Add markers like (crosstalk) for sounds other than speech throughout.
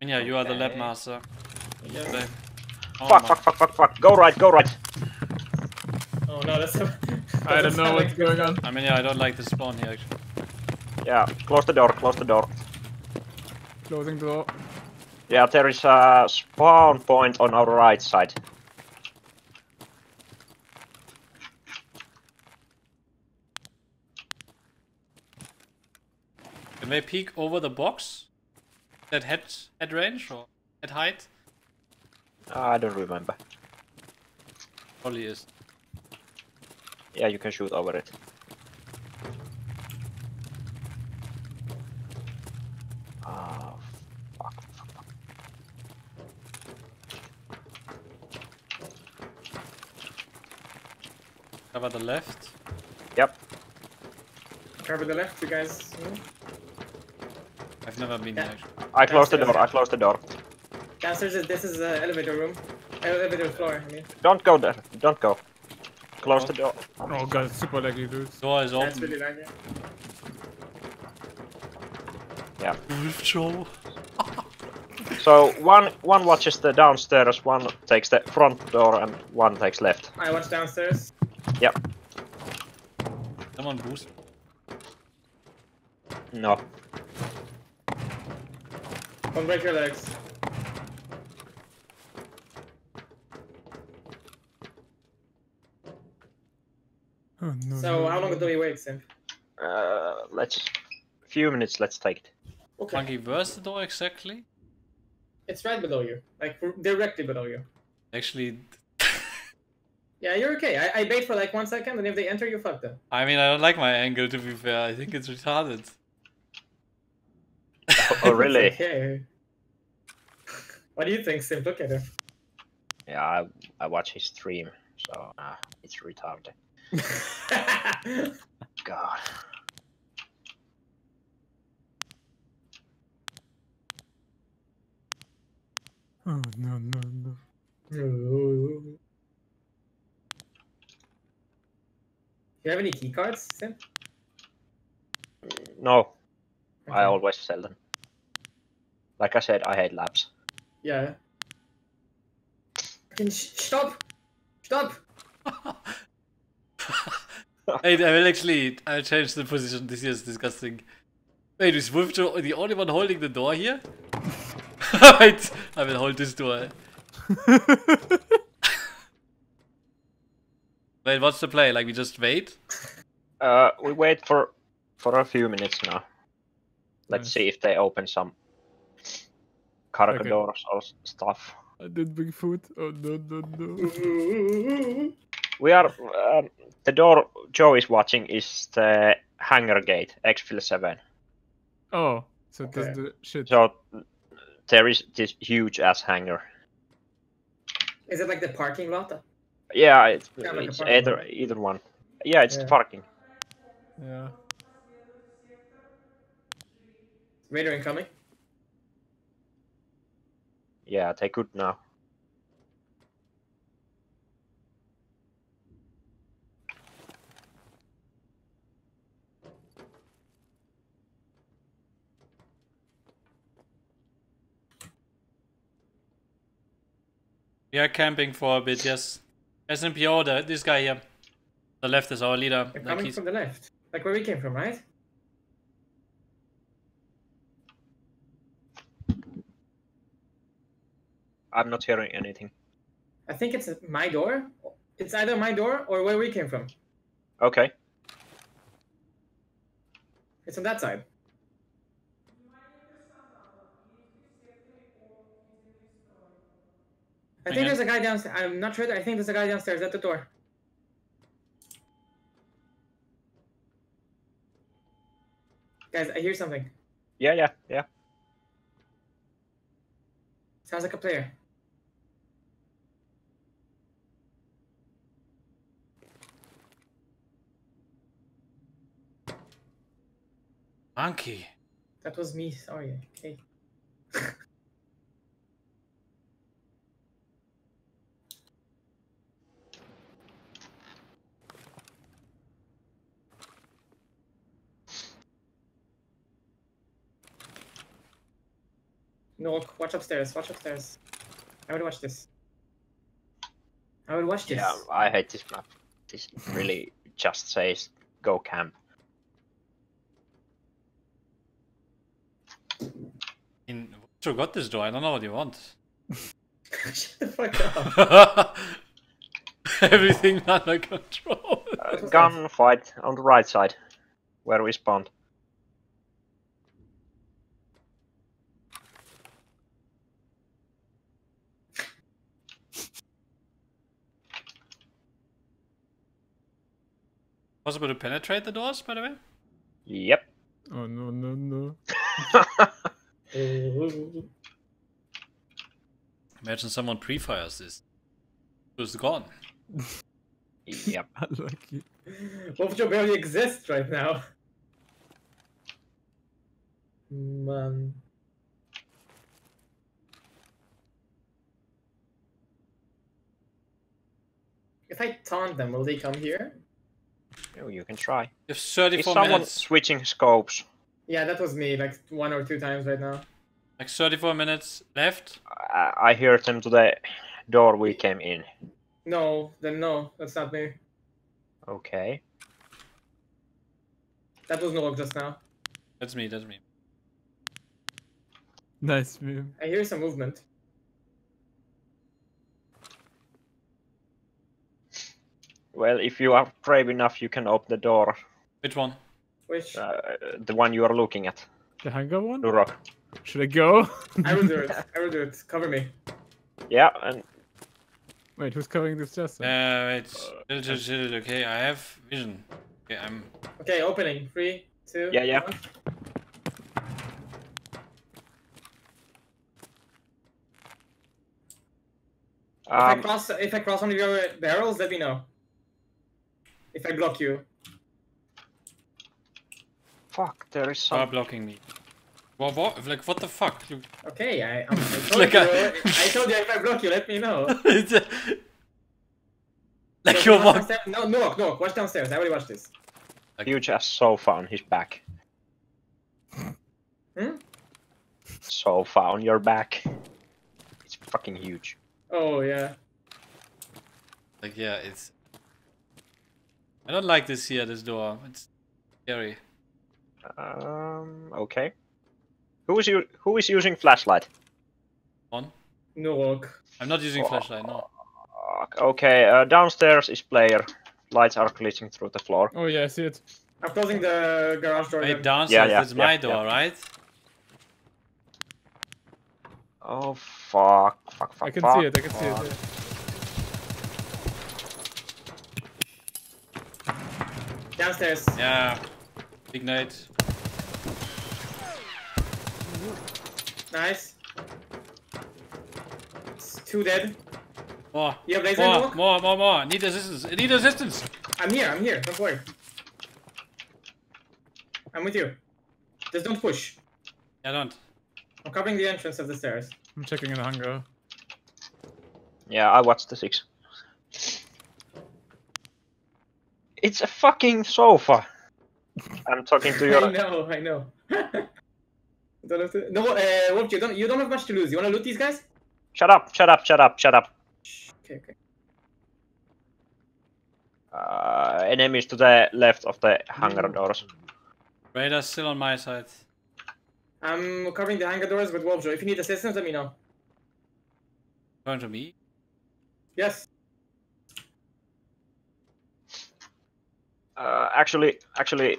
And yeah, you are the lab master. Yeah. Today. Oh Fuck, my- fuck, fuck, fuck, fuck. Go right, go right. Oh no, that's. (laughs) I don't know what's going on. I mean, yeah, I don't like the spawn here. Actually. Yeah, close the door, close the door. Closing the door. Yeah, there is a spawn point on our right side. Can they peek over the box? At head head range or at height? Ah, I don't remember. Probably is. Yeah, you can shoot over it. Ah, fuck, fuck, fuck. Cover the left. Yep. Cover the left, you guys. hmm? I've never been Yeah. here. Actually. I closed the door, I closed the door. Downstairs, is, this is the elevator room. Elevator floor, I mean. Don't go there, don't go. Close the oh. door. Oh god, it's super laggy, dude. Door is That's really like Yeah. Wolfjo. (laughs) So one one watches the downstairs, one takes the front door, and one takes left. I watch downstairs. Yep. Someone boost. No. Don't break your legs. Oh no. So, no, how long no. do we wait, Simp? Uh, let's. Few minutes. Let's take it. Okay. Monkey, where's the door exactly? It's right below you. Like, directly below you. Actually, (laughs) Yeah, you're okay. I, I bait for like one second, and if they enter, you fuck them. I mean, I don't like my angle to be fair. I think it's retarded. Oh (laughs) really? okay. What do you think, Sim? Look at him. Yeah, I, I watch his stream, so ah, it's retarded. (laughs) God. Oh no no no. Do you have any key cards, Sim? No, I always sell them. Like I said, I hate labs. Yeah. Fucking sh- stop! Stop! (laughs) Hey, I will actually. I'll change the position. This is disgusting. Wait, is Wolf the only one holding the door here? (laughs) Wait, I will hold this door. (laughs) Wait, what's the play? Like we just wait? Uh, we wait for for a few minutes now. Let's Nice. see if they open some cargo Okay. or stuff. I did bring food. Oh no no no. We are um, the door Joe is watching is the hangar gate exfil seven. Oh, so it does Okay. the shit. So there is this huge ass hangar. Is it like the parking lot? Yeah, it's, Yeah, like it's either lot. either one. Yeah, it's the parking. Yeah. Raider incoming. Yeah, they could now. We are camping for a bit, yes. SMPO, the, this guy here. The left is our leader. They're coming he's, from the left. Like where we came from, right? I'm not hearing anything. I think it's my door. It's either my door or where we came from. Okay. It's on that side. I think there's a guy downstairs. I'm not sure. I think there's a guy downstairs at the door. Guys, I hear something. Yeah, yeah, yeah. Sounds like a player. Monkey. That was me. Sorry. Okay. No, watch upstairs. Watch upstairs. I would watch this. I would watch this. Yeah, I hate this map. This really just says go camp. In Sure got this door, I don't know what you want. (laughs) Shut the fuck up. (laughs) Everything under control. (laughs) Uh, gunfight on the right side, where we spawned. Possible to penetrate the doors, by the way? Yep. Oh no no no. Uh, Imagine someone pre-fires this. It's gone. yep. (laughs) Unlucky. Wolfjo barely exists right now. Man. If I taunt them, will they come here? Oh, you can try. You have Is 34 someone minutes. switching scopes? Yeah, that was me, like one or two times right now. Like 34 minutes left. I, I heard them to the door we came in. No, then no, that's not me. Okay. That was Nurok just now. That's me, that's me. Nice meme. I hear some movement. Well, if you are brave enough, you can open the door. Which one? Which Uh, the one you are looking at. The hangar one? The rock. Should I go? I will do it. (laughs) I will do it. Cover me. Yeah, and Wait, who's covering this chest? then? Uh, wait. Chill, chill, chill. Okay, I have vision. Okay, I'm. Okay, opening. Three, two. Yeah, yeah. one. If I um, cross, if I cross one of your barrels, let me know. If I block you. Fuck, there is Stop some. blocking me. What, what? Like, what the fuck? You... Okay, I, I, (laughs) told Like you. a- I told you if I block you, let me know. (laughs) A- like So you're watch walk. No, no, no. Watch downstairs. I already watched this. Huge ass sofa on his back. Hmm? Sofa on your back. It's fucking huge. Oh yeah. Like, yeah, it's. I don't like this here, this door. It's scary. Um, okay. Who is you? Who is using flashlight? On. Nurok. I'm not using flashlight, no. Okay, uh, downstairs is player. Lights are glitching through the floor. Oh yeah, I see it. I'm closing the garage door. Wait, then. downstairs, yeah, it's my yeah, door, yeah. right? Oh fuck! Fuck! Fuck! I can fuck, see it, I can see fuck. it. Downstairs. Yeah. Ignite. Nice. It's two dead. More. You have laser More, Nurok? more, more, more. Need assistance. Need assistance. I'm here. I'm here. Don't worry. I'm with you. Just don't push. I don't. I'm covering the entrance of the stairs. I'm checking in the hangar. Yeah, I watched the six. It's a fucking sofa. I'm talking to (laughs) you. I know. I know. (laughs) don't have to... No, uh, Wolf, you don't. You don't have much to lose. You wanna loot these guys? Shut up! Shut up! Shut up! Shut up! Okay. Okay. Uh, enemies to the left of the hangar doors. Radar's still on my side. I'm covering the hangar doors with Wolfjo. If you need assistance, let me know. Going to me. Yes. Uh, actually, actually,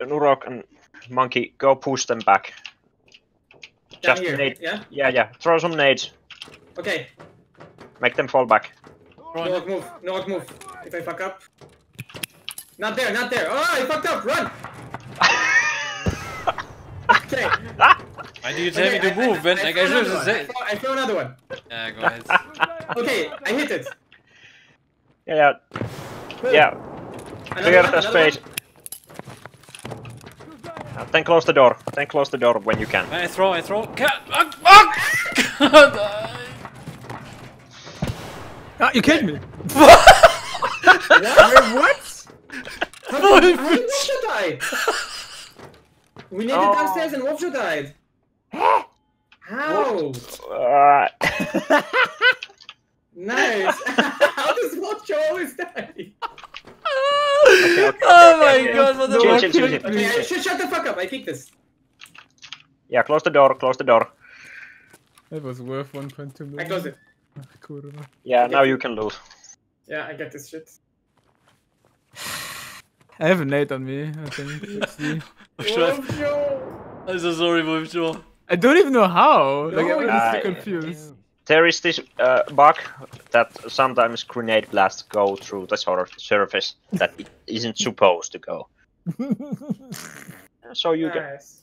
Nurok and Monkey, go push them back. Down Just here. nade. Yeah. Yeah, yeah. Throw some nades. Okay. Make them fall back. Run. No move. No move. If I fuck up. Not there. Not there. Oh, I fucked up. Run. (laughs) okay. Why do you tell okay, me to I- move? I, When I, like throw I should another one. I throw, I throw another one. Yeah, go ahead. (laughs) Okay, I hit it. Yeah, yeah, yeah. Another Clear one, the space. Uh, then close the door. Then close the door when you can. I throw, I throw. Cat. Fuck! Fuck! God, Ah, you killed me! (laughs) (laughs) What? (laughs) what? How Full did how did Wolfjo die? We needed Oh. downstairs and Wolfjo died. How? go. Uh, Nice. How does Wolfjo always die? Oh my okay. god, what the fuck? chill, chill, chill. Okay, I shut the fuck up. I kicked this. yeah, close the door, close the door. It was worth 1.2 million. I close it. (laughs) Ah, Yeah, now you can loot. Yeah, I get this shit. (sighs) I have a nade on me, I think. Let's see. (laughs) I'm so sorry, Wolfjo. I don't even know how. Like, No, I'm so confused. There is this uh, bug that sometimes grenade blasts go through the sort of surface that it (laughs) isn't supposed to go. (laughs) So you get Nice.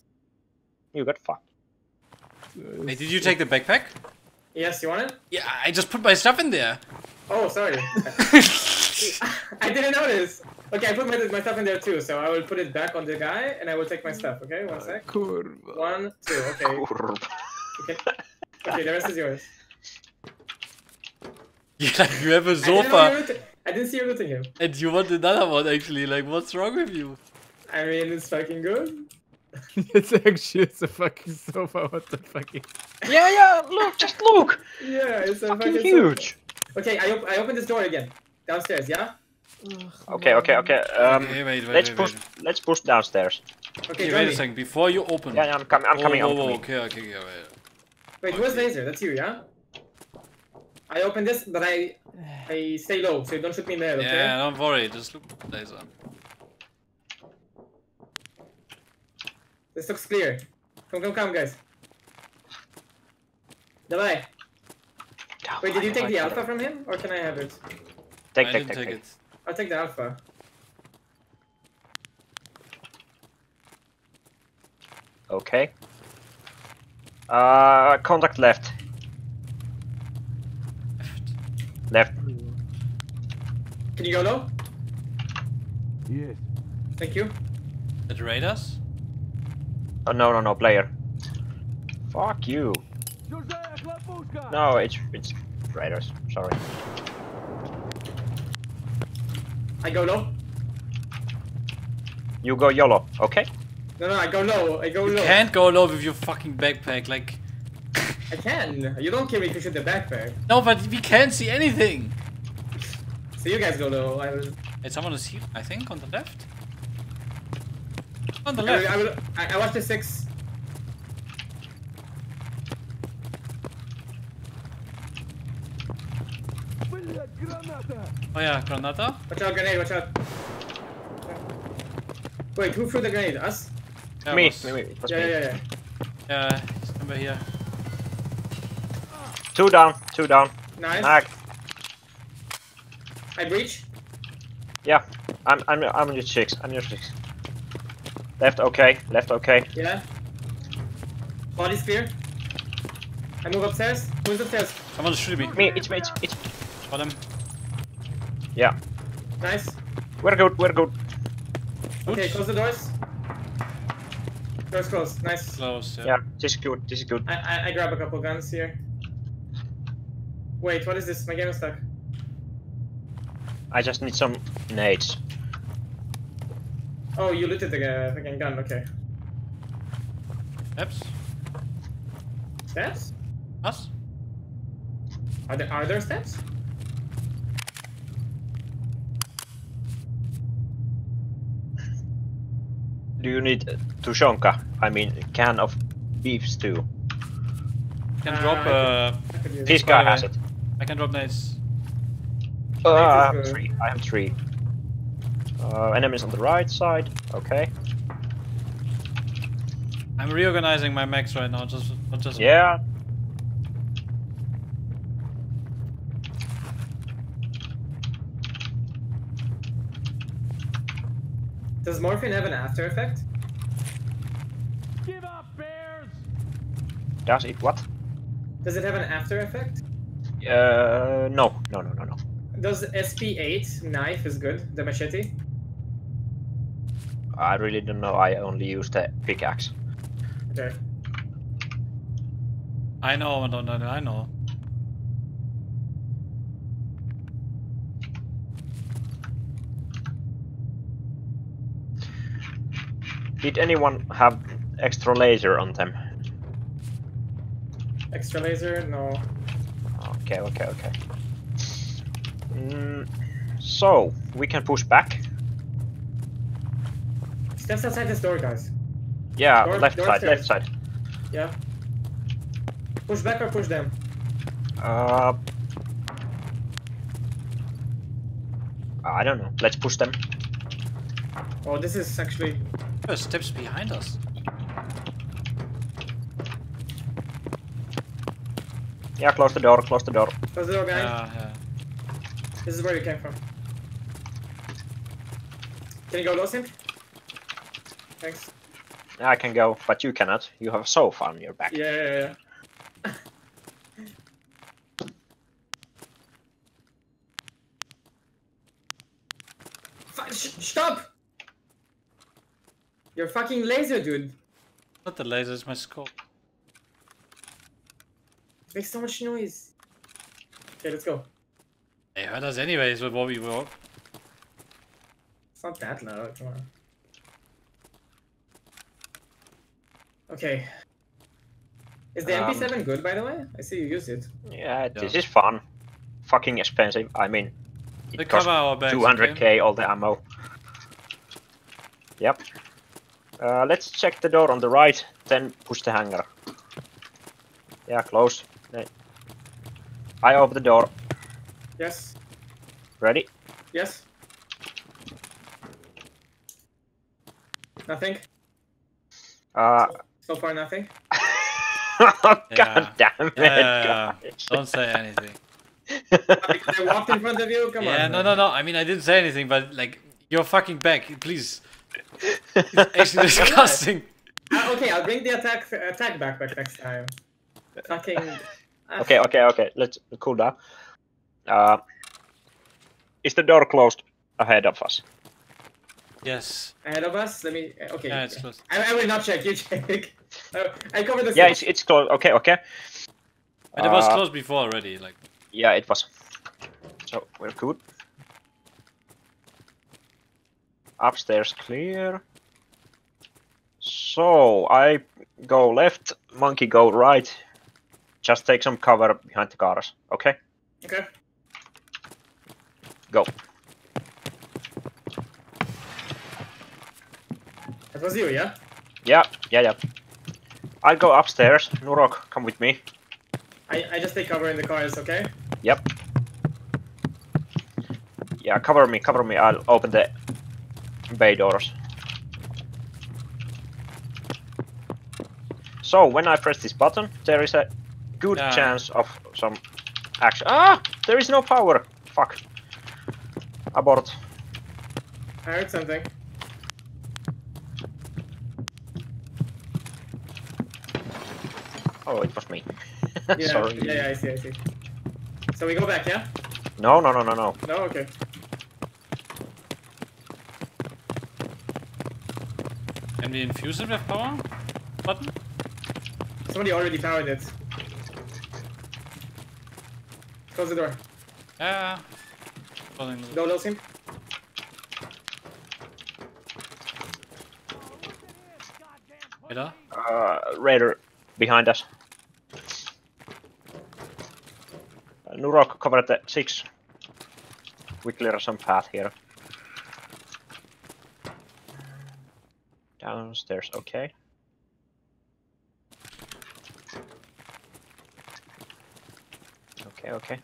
you get fucked. Hey, did you take the backpack? Yes, you want it? Yeah, I just put my stuff in there. Oh, sorry. (laughs) I didn't notice. Okay, I put my, my stuff in there too, so I will put it back on the guy and I will take my stuff, okay? One sec. Kurwa. One, two, okay. Okay, okay the rest is yours. Yeah, like you have a I didn't, sofa I didn't see you looting him. and you want another one actually. Like, what's wrong with you? I mean, it's fucking good. (laughs) it's actually it's a fucking sofa. What the fuck? is- Yeah, yeah. Look, just look. Yeah, it's a Fucking fucking huge. Okay, I, op- I open this door again. Downstairs, yeah? Okay, okay, okay. Um, Okay, wait, wait, let's wait, push. wait. Let's push downstairs. Okay, Okay, join wait a second. Before you open. Yeah, yeah I'm coming. I'm Whoa, coming. whoa, I'm whoa, coming. okay, okay, okay, wait. Wait, where's Laser? That's you, yeah? I open this, but I I stay low, so you don't shoot me in the head, okay? Yeah, don't worry. Just look at the laser. This looks clear. Come, come, come, guys. Давай. Wait, did you take the alpha from him, or can I have it? Take, I take, didn't take, take take. it. I'll take the alpha. Okay. Uh, contact left. Left. Can you go low? Yes. Thank you. Did raid us? Oh, no, no, no, player. Fuck you. No, it's it's raiders. Sorry. I go low. You go yellow, okay? No, no, I go low. I go you low. You can't go low with your fucking backpack, like. I can. You don't carry things in the backpack. No, but we can't see anything. So you guys go low. I will. And someone is here, I think, on the left. On the left. I, will, I, will, I, I watched the six. Oh yeah, Granata. Watch out, grenade, watch out. Wait, who threw the grenade? Us? Yeah, me. Was... me. Yeah, me. yeah, yeah, yeah. Yeah, remember here. Two down, two down. Nice. Knock. I breach. Yeah. I'm I'm I'm on your six. I'm your six. Left. Okay. Left. Okay. Yeah. Body spear. I move upstairs. Who's upstairs? Someone's shooting me. Me. It's me. It's it's. Got him. Yeah. Nice. We're good. We're good. Okay, Oops. close the doors. Doors closed. Nice. Close. Yeah. Yeah. This is good. This is good. I, I, I grab a couple guns here. Wait, what is this? My game is stuck. I just need some nades. Oh, you looted the uh, fucking gun. Okay. Steps. Steps? Us. Are there are there steps? Do you need tushonka? I mean, can of beef stew. Can Uh, drop. I Uh, I could use This guy has it. I can drop nades. Uh, I is have three. I have three. Uh, enemies on the right side. Okay. I'm reorganizing my max right now. Just, just. Yeah. Does morphine have an after effect? Give up, bears! Does it what? Does it have an after effect? Uh, no, no, no, no, no. Does SP8 knife is good? The machete? I really don't know. I only use the pickaxe. Okay. I know. No, no, no, I know. Did anyone have extra laser on them? Extra laser? No. Okay, okay, okay. Mm, so we can push back. Steps outside this door, guys. Yeah, Door- left door side, stairs. left side. Yeah. Push back or push them? Uh, I don't know. Let's push them. Oh, this is actually. Steps behind us. Yeah, close the door, close the door. Close the door, guys. Yeah, yeah. This is where you came from. Can you go low simp? Thanks. I can go, but you cannot. You have a sofa on your back. Yeah, yeah, yeah. (laughs) Stop! You're fucking laser, dude. Not the laser, it's my scope. makes so much noise. Okay, let's go. They heard us anyways with what we were. It's not that loud. Come on. Okay. Is the Um, MP7 good, by the way? I see you use it. Yeah, this Yeah. is fun. Fucking expensive. I mean, They it costs cover 200k okay? all the ammo. Yep. Uh, let's check the door on the right, then push the hangar. Yeah, close. I open the door. Yes. Ready? Yes. Nothing. Uh, So far, nothing. (laughs) oh, God Yeah. damn it! Yeah, yeah, yeah. guys. Don't say anything. I walked in front of you. Come yeah, on. no, man. no, no. I mean, I didn't say anything, but like, you're fucking back, please. It's actually (laughs) disgusting. Ah, okay, I'll bring the attack attack backpack next time. Fucking. okay, okay, okay. Let's cool down. Uh, is the door closed ahead of us? Yes. Ahead of us. Let me. Okay. Yeah, it's close. I, I will not check. You check. Uh, (laughs) I cover the. Yeah, it's it's closed. Okay, okay. But it was Uh, closed before already. Like, Yeah, it was. So we're good. Upstairs clear. So I go left, monkey go right. Just take some cover behind the cars. Okay, Okay. Go. That was you, yeah. Yeah, yeah, yeah. I'll go upstairs. Nurok, come with me. I I just take cover in the cars. Okay. Yep. Yeah, cover me, cover me. I'll open the bay doors. So when I press this button, there is a good Yeah. chance of some action. Ah! There is no power. Fuck. Abort. I heard something. Oh, it was me. (laughs) Yeah. Sorry. Yeah, yeah. I see. I see. So we go back, yeah? No, no, no, no, no. No. Okay. can we infuse it with power? Button? Somebody already powered it. Close the door. Yeah. Closing the- Go, low simp. Radar? Uh, Raider behind us. Uh, Nurok cover the six. We clear some path here. Downstairs, okay. Okay, okay.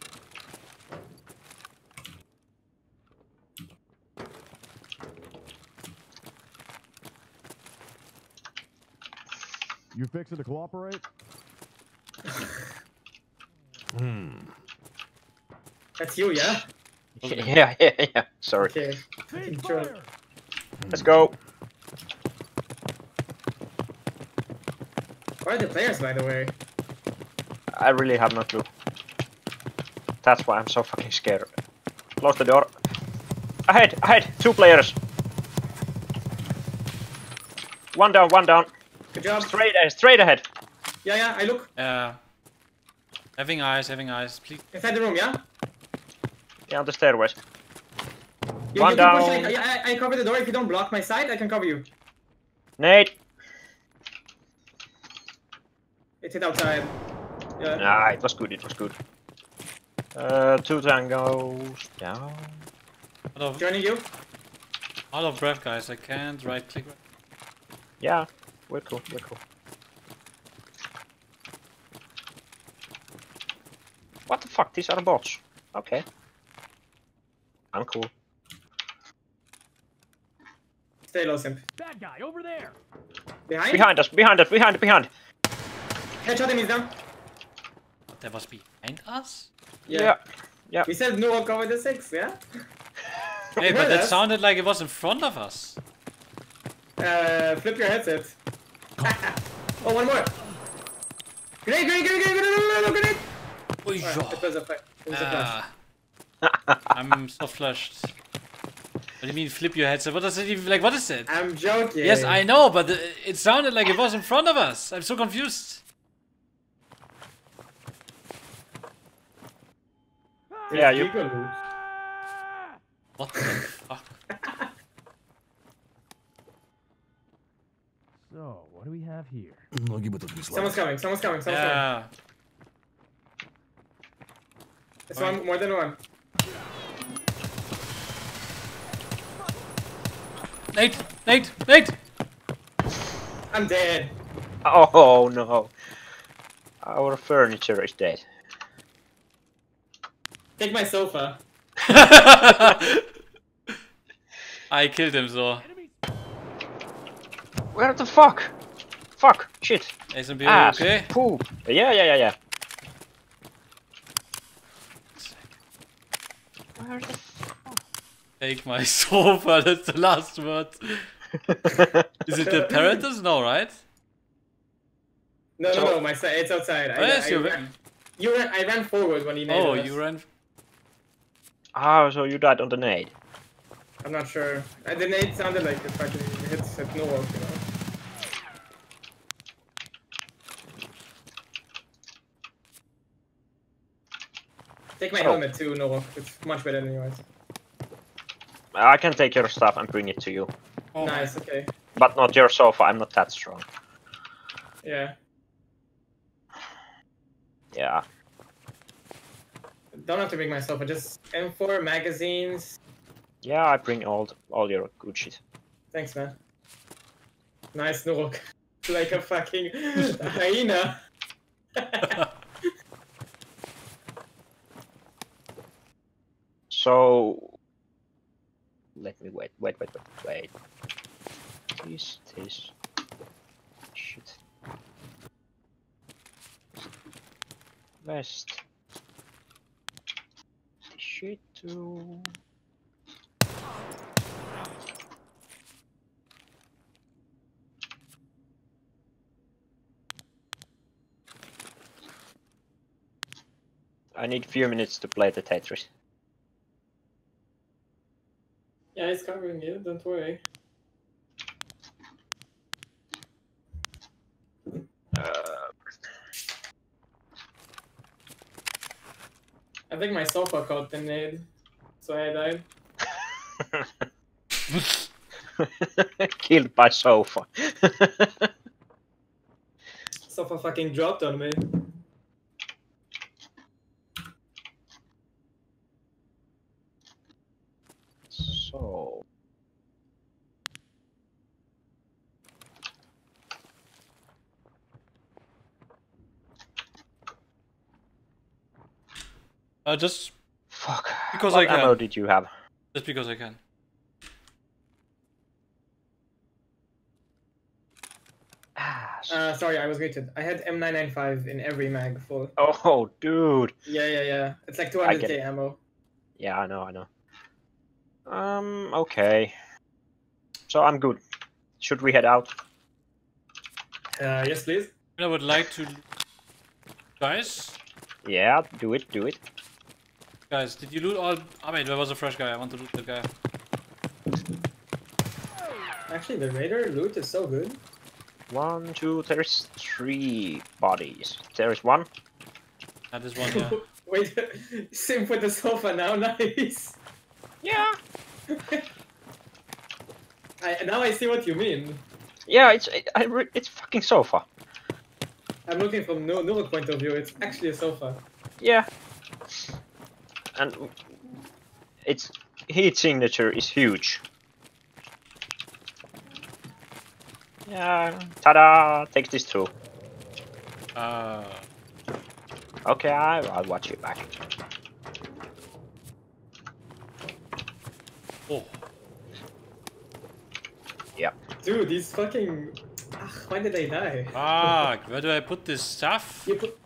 You fixing to cooperate? Hmm. That's you, yeah? (laughs) Yeah, yeah, yeah. Sorry. Okay. Cease Let's go. Where are the players, by the way? I really have no clue. That's why I'm so fucking scared. Close the door. Ahead, ahead, two players. One down, one down. Good job. Straight ahead, straight ahead. Yeah, yeah. I look Yeah. Having eyes, having eyes, please. inside the room, yeah. Yeah, on the stairways. You, One you can push down. it. I, I, I cover the door. If you don't block my side, I can cover you. Nate. It's It hit outside. Yeah. Nah, it was good, it was good. Uh, two tangos down. Out of, Joining you. out of breath, guys. I can't right click. Yeah, we're cool, we're cool. What the fuck? These are bots. Okay. I'm cool. Stay low, simp. That guy over there. Behind. Us. Behind us, behind us, behind, behind! Headshot him. He's down. That was behind us? Yeah. Yeah. We said no walk over the six. Yeah. Hey, but that us. sounded like it was in front of us. Uh, flip your headset. Oh, one more. Grenade, grenade, grenade, grenade, grenade, grenade, grenade. Oy, Oh, ja. it was a, fla- it was a flash. I'm so flushed. What do you mean flip your headset? What does it even like? What is it? I'm joking. Yes, I know, but uh, it sounded like it was in front of us. I'm so confused. Yeah, you- Eagle loot. What the fuck? So, what do we have here? Someone's coming, someone's coming, someone's yeah. coming. It's one, more than one. Nate! Nate! Nate! I'm dead. Oh no. Our furniture is dead. Take my sofa. (laughs) I killed him, so. Where the fuck? Fuck! Shit! SMB, Ass! okay? Poop! Yeah, yeah, yeah, yeah. Where the Take my (laughs) sofa, that's the (laughs) last word. (laughs) Is it the apparatus? No, right? No, no, no. My side. It's outside. Oh, yes, I, you I, ran. you ran. I ran forward when he nailed Oh, us. you ran. Ah, so you died on the nade. I'm not sure. Uh, the nade sounded like it fucking hits at no walk, you know. Take my So- helmet too, no. It's much better than anyways. I can take your stuff and bring it to you. Oh, Nice, okay. But not your sofa, I'm not that strong. Yeah. Yeah. Don't have to make myself, I just M4 magazines. Yeah, I bring all all your good shit. Thanks, man. Nice, Nurok. (laughs) like a fucking (laughs) hyena. (laughs) So let me wait, wait, wait, wait, wait. This, this, shit. West. Shit too. I need a few minutes to play the Tetris. He's covering you, don't worry. Uh, I think my sofa caught the nade, so I died. (laughs) Killed by sofa. (laughs) Sofa fucking dropped on me. so. Uh, just, Fuck. Because what I can. ammo did you have? just because I can. Ah, Uh, sorry, I was muted. I had M995 in every mag full. oh, dude. Yeah, yeah, yeah. It's like 200k it. ammo. Yeah, I know, I know. Um, okay. So I'm good. Should we head out? Uh, yes, please. I would like to. Guys? Yeah, do it, do it. Guys, did you loot all. Oh, wait, there was a fresh guy. I want to loot that guy. Actually, the Raider loot is so good. One, two, there is three bodies. There is one. Not this one, yeah. (laughs) Wait, same with the sofa now. (laughs) Nice. Yeah. (laughs) I, now I see what you mean. Yeah, it's it, I it's fucking sofa. I'm looking from no Nurok point of view. It's actually a sofa. Yeah. And its heat signature is huge. Yeah, ta-da! Take this too. Uh, Okay, I, I'll watch you back. oh. Dude, these fucking. Ugh, why did I die? Fuck, (laughs) where do I put this stuff? You put.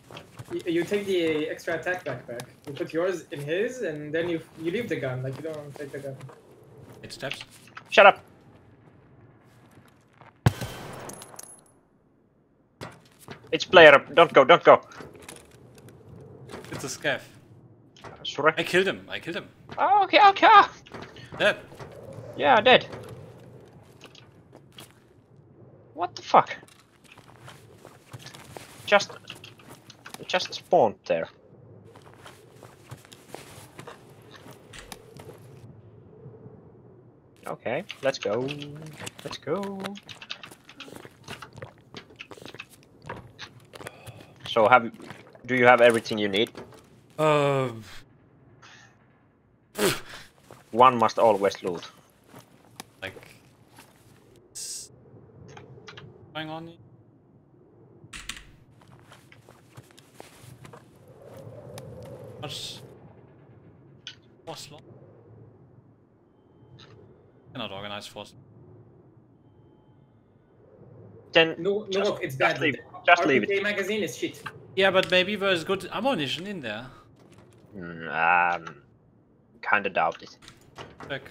You, you take the extra attack backpack. You put yours in his, and then you you leave the gun. Like you don't want to take the gun. It steps. Shut up! It's player, up, don't go, don't go! It's a scav. Sorry. I killed him. I killed him. Oh, okay, okay. Ah. Dead. Yeah, dead. What the fuck? Just... Just spawned there. Okay, let's go. Let's go. So have do you have everything you need? Uh, One must always loot. like. What's going on? here? What's. Force law? Cannot organize force. Then No, Just- no, it's bad. just leave it. Just leave it. Magazine is shit. Yeah, but maybe there's good ammunition in there. Mm, um, kinda doubt it. Check.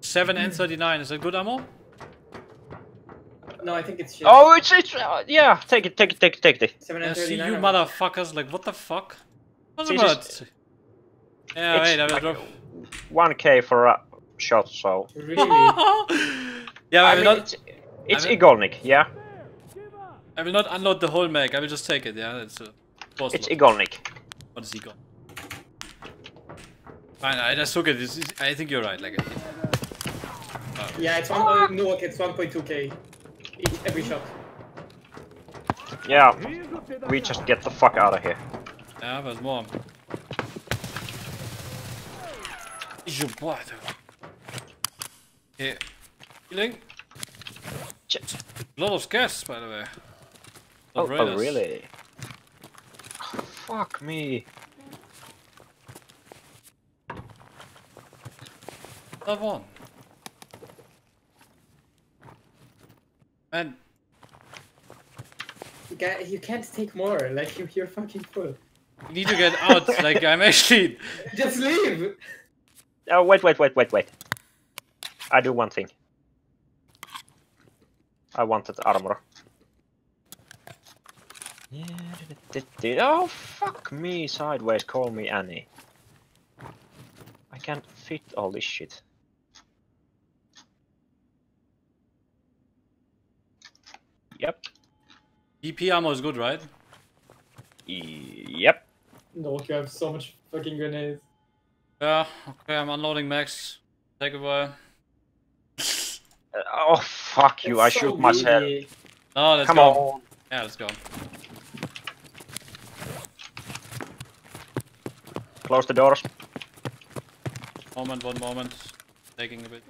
7 N39, is that good ammo? No, I think it's shit. Oh, it's it's uh, yeah. Take it, take it, take it, take it. Seven Yeah, and see you 39. motherfuckers, like what the fuck? What's See, about? this- Yeah, it's wait, I will like drop. One k for a shot, so Really? (laughs) yeah, I, I will mean not. it's it's will- Igolnik, yeah. I will not unload the whole mag. I will just take it. Yeah, it's a boss. It's lot. Igolnik. What is he got? Fine, I just took it. This is, I think you're right. Like, yeah, it's one. Uh, no, it's 1.2k each every shot. Yeah, we just get the fuck out of here. yeah, there's more. Is your boy? Healing. Ch- A lot of gas, by the way. Oh, Not oh raiders. really? Fuck me. That one. Man, You, you can't take more. Like you, you're fucking full. we need to get out. like, I'm (laughs) actually. Just leave. Oh wait, wait, wait, wait, wait. I do one thing. I wanted armor. Oh fuck me sideways, call me Annie. I can't fit all this shit. Yep. EP ammo is good, right? Yep. No, you have so much fucking grenades. Yeah, okay, I'm unloading max. Take a while. Oh fuck you! I so shoot myself. Oh, let's Come go. on. Yeah, let's go. Close the doors. Moment, one moment. Taking a bit.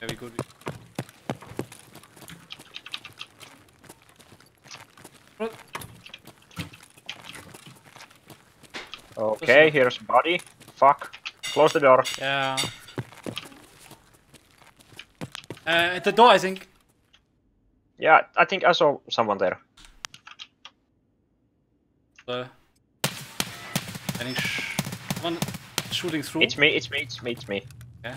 Very good. What? Okay, here's body. Fuck. Close the door. Yeah. Uh, at the door, I think. Yeah, I think I saw someone there. Uh, any sh one shooting through. It's me, it's me, it's me, it's me. Yeah.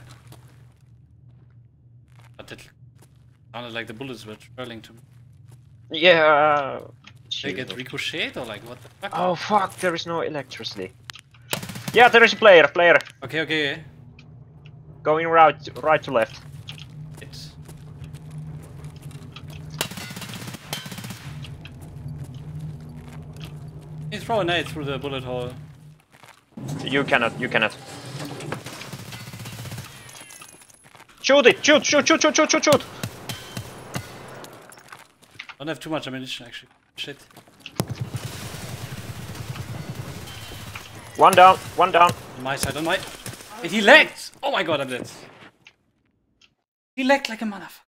But it sounded like the bullets were twirling to me. Yeah. They get ricocheted or like what the fuck? Oh fuck, there is no electricity. Yeah, there is a player, player. Okay, okay. Going right, right to left. Throw a nade through the bullet hole. You cannot, you cannot. Shoot it! Shoot, shoot, shoot, shoot, shoot, shoot, shoot! don't have too much ammunition actually. Shit. One down, one down. On my side, on my. He lagged! Oh my god, I'm dead. He lagged like a motherfucker.